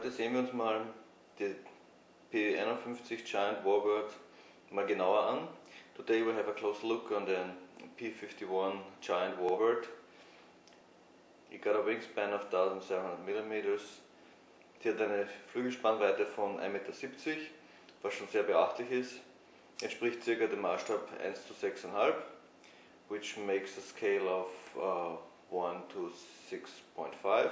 Heute sehen wir uns mal die P51 Giant Warbird mal genauer an. Today we have a close look on the P51 Giant Warbird. It got a wingspan of 1700 mm. Sie hat eine Flügelspannweite von 1,70 m, was schon sehr beachtlich ist. Entspricht ca. dem Maßstab 1 zu 6,5, which makes a scale of uh, 1 to 6.5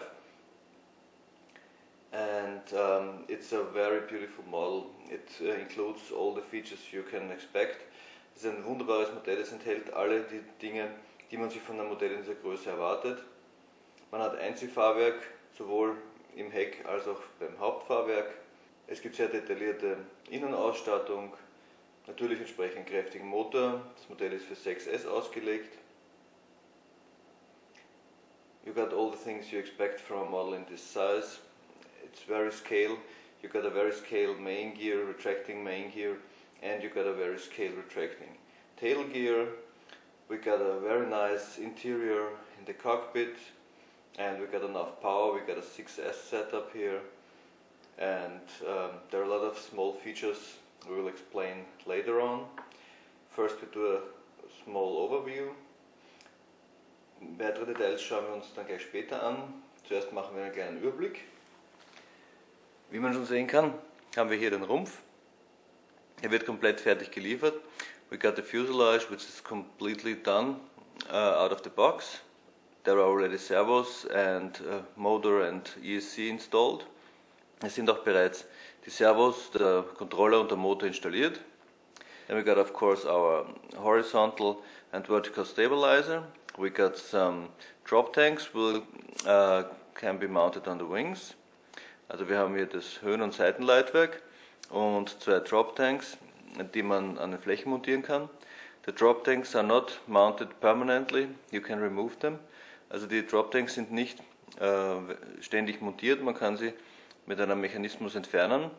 and um, it's a very beautiful model. It uh, includes all the features you can expect. Es ist ein wunderbares Modell, es enthält alle die Dinge, die man sich von einem Modell in dieser Größe erwartet. Man hat Einziehfahrwerk, sowohl im Heck als auch beim Hauptfahrwerk. Es gibt sehr detaillierte Innenausstattung, natürlich entsprechend kräftigen Motor. Das Modell ist für 6S ausgelegt. You got all the things you expect from a model in this size. It's very scale. You got a very scale main gear, retracting main gear, and you got a very scale retracting tail gear. We got a very nice interior in the cockpit, and we got enough power. We got a 6S setup here, and um, there are a lot of small features we will explain later on. First, we do a small overview Weitere Details schauen wir uns dann gleich später an. Zuerst machen wir einen kleinen Überblick. Wie man schon sehen kann, haben wir hier den Rumpf. Er wird komplett fertig geliefert. We got the fuselage which is completely done uh, out of the box. There are already servos and uh, motor and ESC installed. Es sind auch bereits die Servos, der Controller und der Motor installiert. Then we got of course our horizontal and vertical stabilizer we got some drop tanks, will, uh, can be mounted on the wings. Also wir haben hier das Höhen- und Seitenleitwerk und zwei Drop Tanks, die man an den Flächen montieren kann. The Drop Tanks are not mounted permanently, you can remove them. Also die Drop Tanks sind nicht äh, ständig montiert, man kann sie mit einem Mechanismus entfernen.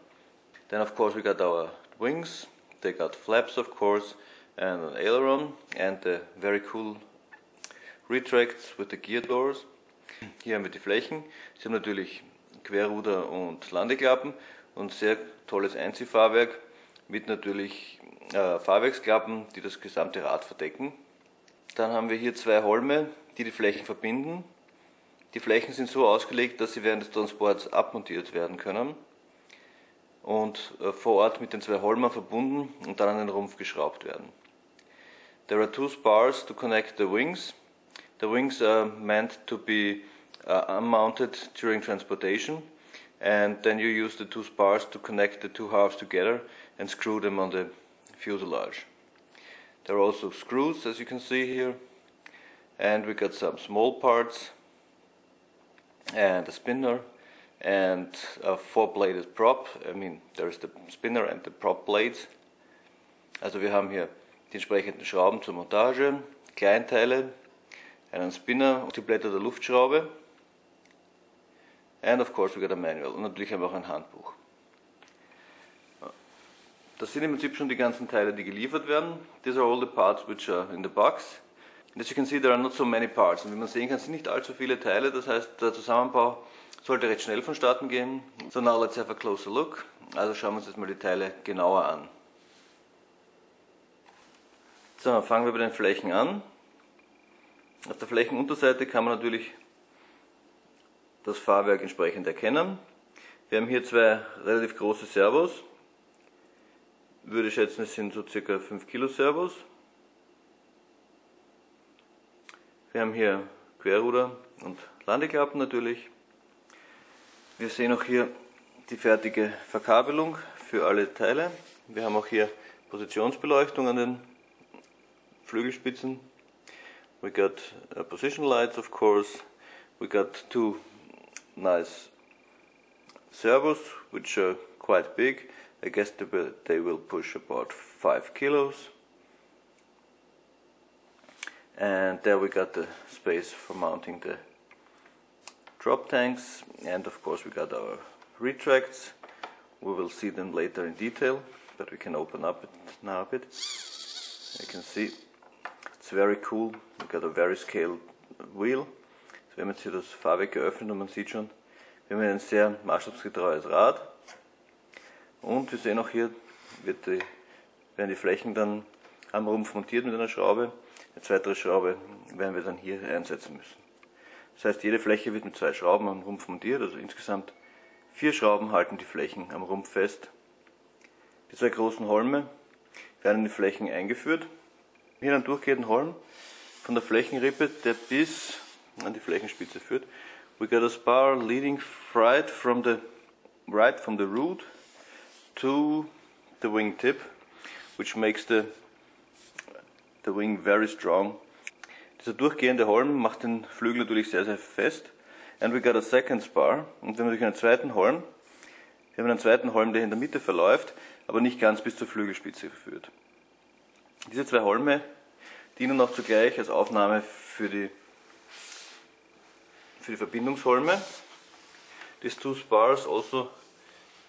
Then of course we got our wings, they got flaps of course, and an aileron, and the very cool Retracts with the Gear Doors. Hier haben wir die Flächen. Sie haben natürlich Querruder und Landeklappen und sehr tolles Einziehfahrwerk mit natürlich äh, Fahrwerksklappen, die das gesamte Rad verdecken. Dann haben wir hier zwei Holme, die die Flächen verbinden. Die Flächen sind so ausgelegt, dass sie während des Transports abmontiert werden können und äh, vor Ort mit den zwei Holmen verbunden und dann an den Rumpf geschraubt werden. There are two spars to connect the wings The wings are meant to be uh, unmounted during transportation and then you use the two spars to connect the two halves together and screw them on the fuselage. There are also screws as you can see here and we got some small parts and a spinner and a four-bladed prop. I mean, there's the spinner and the prop blades. Also wir haben hier die entsprechenden Schrauben zur Montage, Kleinteile, einen Spinner und die Blätter der Luftschraube. And of course we got a manual. Und natürlich haben wir auch ein Handbuch. Das sind im Prinzip schon die ganzen Teile, die geliefert werden. These are all the parts which are in the box. And as you can see, there are not so many parts. Und wie man sehen kann, sind nicht allzu viele Teile. Das heißt, der Zusammenbau sollte recht schnell vonstatten gehen. So now let's have a closer look. Also schauen wir uns jetzt mal die Teile genauer an. So, fangen wir bei den Flächen an. Auf der Flächenunterseite kann man natürlich das Fahrwerk entsprechend erkennen. Wir haben hier zwei relativ große Servos. Ich würde schätzen, es sind so circa 5 Kilo Servos. Wir haben hier Querruder und Landeklappen natürlich. Wir sehen auch hier die fertige Verkabelung für alle Teile. Wir haben auch hier Positionsbeleuchtung an den Flügelspitzen We got uh, position lights, of course. We got two nice servos, which are quite big. I guess they will, push about 5 kilos. And there we got the space for mounting the drop tanks. And of course we got our retracts. We will see them later in detail, but we can open up it now a bit. You can see it's very cool. We got a very scaled wheel Wir haben jetzt hier das Fahrwerk geöffnet und man sieht schon, wir haben ein sehr maßstabsgetreues Rad. Und wir sehen auch hier, die, werden die Flächen dann am Rumpf montiert mit einer Schraube. Eine zweite Schraube werden wir dann hier einsetzen müssen. Das heißt, jede Fläche wird mit zwei Schrauben am Rumpf montiert, also insgesamt vier Schrauben halten die Flächen am Rumpf fest. Die zwei großen Holme werden in die Flächen eingeführt. Hier einen durchgehenden Holm von der Flächenrippe, der bis an die Flächenspitze führt. We got a spar leading right from the right from the root to the wingtip, which makes the the wing very strong. Dieser durchgehende Holm macht den Flügel natürlich sehr, sehr fest. And we got a second spar. Und wir haben natürlich einen zweiten Holm. Wir haben einen zweiten Holm, der in der Mitte verläuft, aber nicht ganz bis zur Flügelspitze führt. Diese zwei Holme dienen auch zugleich als Aufnahme für die, für die Verbindungsholme. These two spars also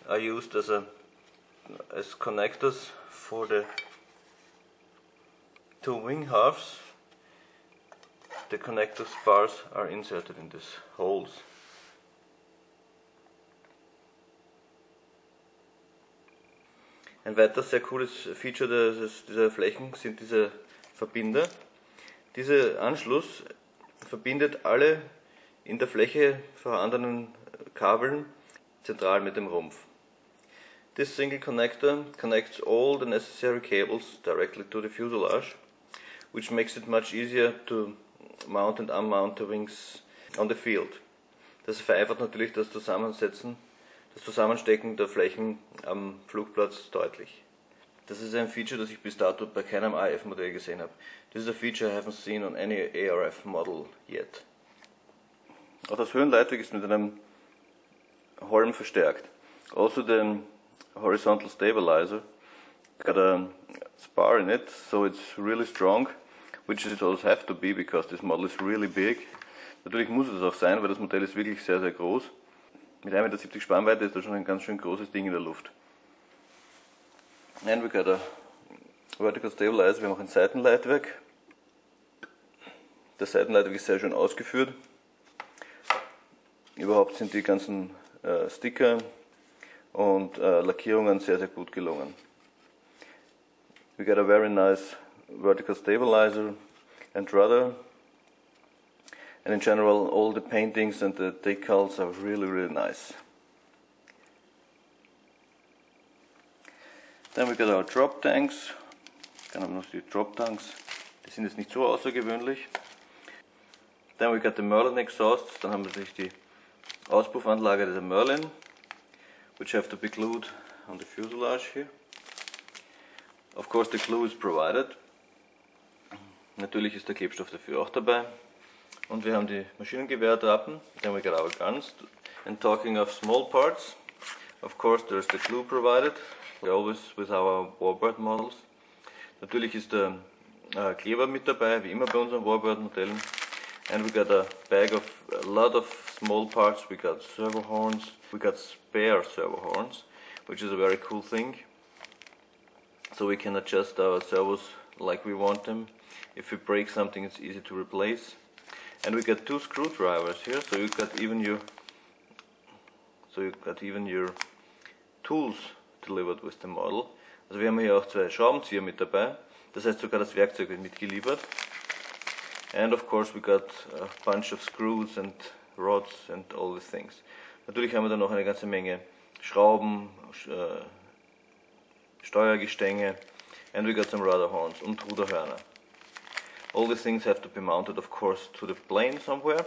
are used as, a, as connectors for the two wing halves. The connector spars are inserted in these holes. Ein weiteres sehr cooles Feature dieser Flächen sind diese Verbinder. Dieser Anschluss verbindet alle in der Fläche vorhandenen Kabeln zentral mit dem Rumpf. This single connector connects all the necessary cables directly to the fuselage, which makes it much easier to mount and unmount the wings on the field. Das vereinfacht natürlich das Zusammensetzen das Zusammenstecken der Flächen am Flugplatz deutlich. Das ist ein Feature, das ich bis dato bei keinem AF-Modell gesehen habe. This is a feature I haven't seen on any ARF model yet. Auch das Höhenleitwerk ist mit einem Holm verstärkt. The horizontal stabilizer got a spar in it, so it's really strong, which it always have to be because this model is really big. Natürlich muss es auch sein, weil das Modell ist wirklich sehr, sehr groß. Mit 1,70 Meter Spannweite ist das schon ein ganz schön großes Ding in der Luft. Nein, wir got a Vertical Stabilizer, wir haben auch ein Seitenleitwerk. Das Seitenleitwerk ist sehr schön ausgeführt. Überhaupt sind die ganzen äh, Sticker und äh, Lackierungen sehr, sehr gut gelungen. We got a very nice vertical stabilizer and rudder and in general all the paintings and the decals are really really nice. Then we got our drop tanks, dann haben noch die Drop tanks, die sind jetzt nicht so außergewöhnlich. Then we got the Merlin exhausts, dann haben wir natürlich die Auspuffanlage der Merlin, which have to be glued on the fuselage here. Of course the glue is provided. Natürlich ist der Klebstoff dafür auch dabei. Und wir haben die Maschinengewehrtrappen. Then we got our guns. And talking of small parts, of course there's the glue provided. We always with our Warbird models. Natürlich ist der äh, Kleber mit dabei, wie immer bei unseren Warbird-Modellen. And we got a bag of a lot of small parts. We got servo horns. We got spare servo horns, which is a very cool thing. So we can adjust our servos like we want them. If we break something, it's easy to replace. And we got two screwdrivers here, so you got even your so you got even your tools delivered with the model. Also wir haben hier auch zwei Schraubenzieher mit dabei. Das heißt sogar das Werkzeug wird mitgeliefert. And of course we got a bunch of screws and rods and all these things. Natürlich haben wir dann noch eine ganze Menge Schrauben, äh, Steuergestänge and we got some rudder horns und Ruderhörner. All these things have to be mounted, of course, to the plane somewhere.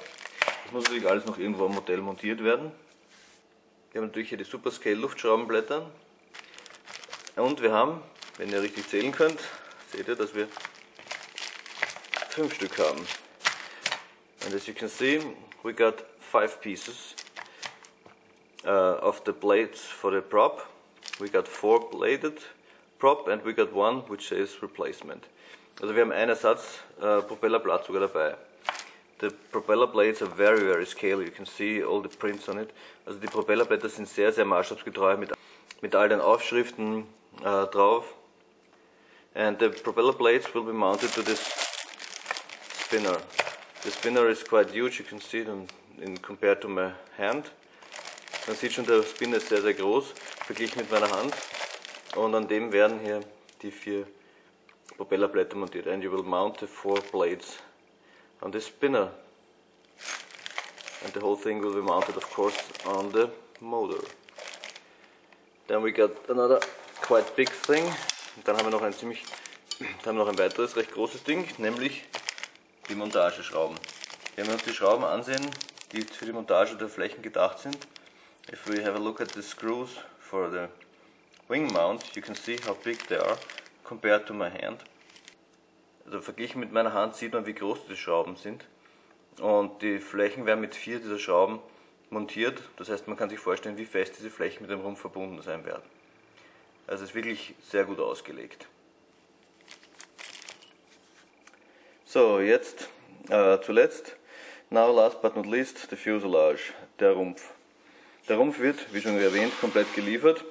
Das muss natürlich alles noch irgendwo am Modell montiert werden. Wir haben natürlich hier die Superscale Luftschraubenblätter. Und wir haben, wenn ihr richtig zählen könnt, seht ihr, dass wir fünf Stück haben. And as you can see, we got five pieces uh, of the blades for the prop. We got four bladed prop and we got one which says replacement. Also wir haben einen Ersatz äh, Propellerblatt sogar dabei. The propeller blades are very very scaly. You can see all the prints on it. Also die Propellerblätter sind sehr sehr maßstabsgetreu mit mit all den Aufschriften äh, drauf. And the propeller blades will be mounted to this spinner. The spinner is quite huge, you can see it in, compared to my hand. Man sieht schon, der Spinner ist sehr, sehr groß, verglichen mit meiner Hand. Und an dem werden hier die vier Propellerblätter montiert. And you will mount the four blades on the spinner. And the whole thing will be mounted, of course, on the motor. Then we got another quite big thing. Und dann haben wir noch ein ziemlich, dann haben wir noch ein weiteres recht großes Ding, nämlich die Montageschrauben. Wenn wir uns die Schrauben ansehen, die für die Montage der Flächen gedacht sind, if we have a look at the screws for the wing mount, you can see how big they are compared to my hand. Also verglichen mit meiner Hand sieht man, wie groß die Schrauben sind. Und die Flächen werden mit vier dieser Schrauben montiert. Das heißt, man kann sich vorstellen, wie fest diese Flächen mit dem Rumpf verbunden sein werden. Also es ist wirklich sehr gut ausgelegt. So, jetzt äh, zuletzt, now last but not least, the fuselage, der Rumpf. Der Rumpf wird, wie schon erwähnt, komplett geliefert.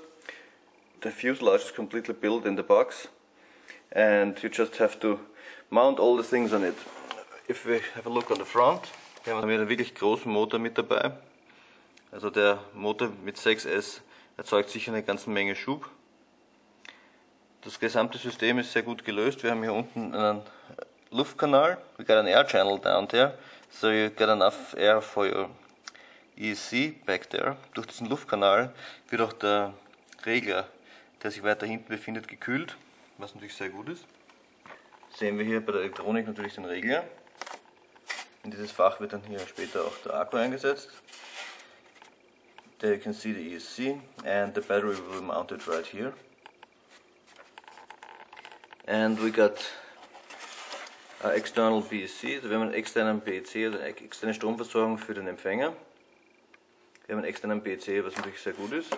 The fuselage is completely built in the box and you just have to mount all the things on it. If we have a look on the front, wir haben einen wirklich großen Motor mit dabei. Also der Motor mit 6S erzeugt sicher eine ganze Menge Schub. Das gesamte System ist sehr gut gelöst. Wir haben hier unten einen Luftkanal. We got an air channel down there, so you get enough air for your ESC back there. Durch diesen Luftkanal wird auch der Regler, der sich weiter hinten befindet, gekühlt, was natürlich sehr gut ist. Sehen wir hier bei der Elektronik natürlich den Regler. In dieses Fach wird dann hier später auch der Akku eingesetzt. There you can see the ESC and the battery will be mounted right here. And we got external BSC, also wir haben einen externen PEC, also eine externe Stromversorgung für den Empfänger. Wir haben einen externen PEC, was natürlich sehr gut ist.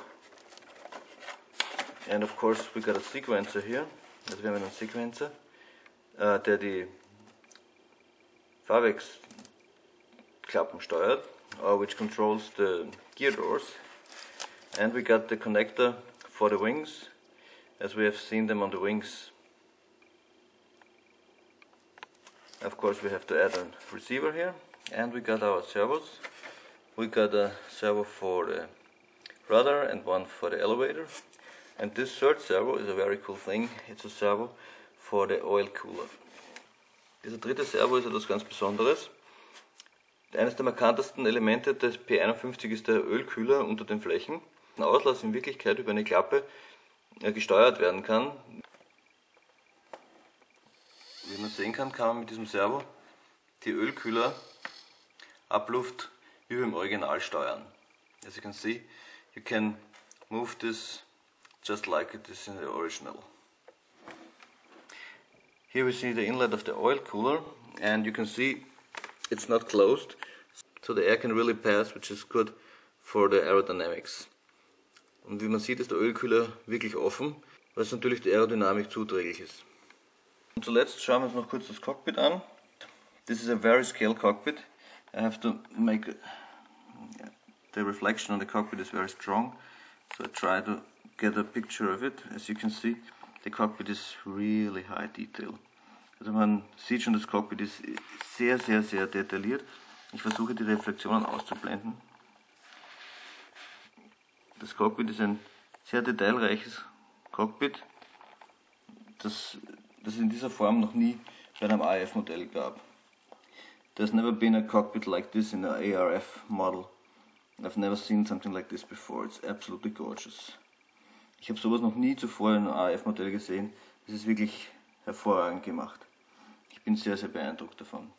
And of course we got a sequencer here, also wir haben einen Sequencer, uh, der die Fahrwerksklappen steuert, uh, which controls the gear doors and we got the connector for the wings as we have seen them on the wings of course we have to add a receiver here. And we got our servos. We got a servo for the rudder and one for the elevator. And this third servo is a very cool thing. It's a servo for the oil cooler. Dieser dritte Servo ist etwas ganz Besonderes. Eines der markantesten Elemente des P51 ist der Ölkühler unter den Flächen. Ein Auslass in Wirklichkeit über eine Klappe äh, gesteuert werden kann. Wie man sehen kann, kann man mit diesem Servo die Ölkühler Abluft wie beim Original steuern. As you can see, you can move this just like it is in the original. Here we see the inlet of the oil cooler and you can see it's not closed, so the air can really pass, which is good for the aerodynamics. Und wie man sieht, ist der Ölkühler wirklich offen, was natürlich der Aerodynamik zuträglich ist. Und zuletzt schauen wir uns noch kurz das Cockpit an. This is a very scale cockpit. I have to make the reflection on the cockpit is very strong, so I try to get a picture of it. As you can see, the cockpit is really high detail. Also man sieht schon, das Cockpit ist sehr, sehr, sehr detailliert. Ich versuche die Reflexionen auszublenden. Das Cockpit ist ein sehr detailreiches Cockpit, das, das es in dieser Form noch nie bei einem AF-Modell gab. There's never been a cockpit like this in an ARF model. I've never seen something like this before. It's absolutely gorgeous. Ich habe sowas noch nie zuvor in einem AF-Modell gesehen. Es ist wirklich hervorragend gemacht bin sehr, sehr beeindruckt davon.